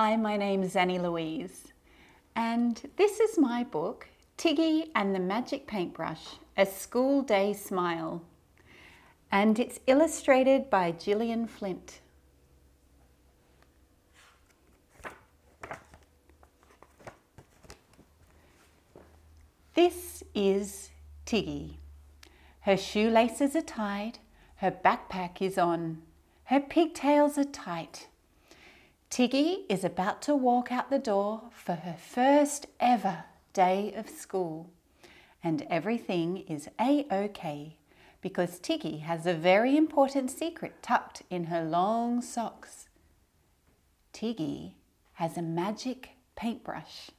Hi, my name is Zanni Louise, and this is my book, Tiggy and the Magic Paintbrush, A School Day Smile. And it's illustrated by Gillian Flint. This is Tiggy. Her shoelaces are tied, her backpack is on, her pigtails are tight. Tiggy is about to walk out the door for her first ever day of school. And everything is a-okay because Tiggy has a very important secret tucked in her long socks. Tiggy has a magic paintbrush.